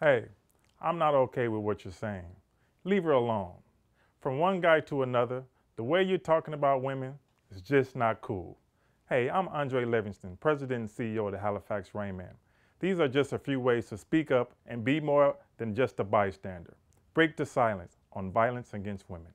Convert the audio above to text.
Hey, I'm not okay with what you're saying. Leave her alone. From one guy to another, the way you're talking about women is just not cool. Hey, I'm Andre Levingston, President and CEO of the Halifax Rainmen. These are just a few ways to speak up and be more than just a bystander. Break the silence on violence against women.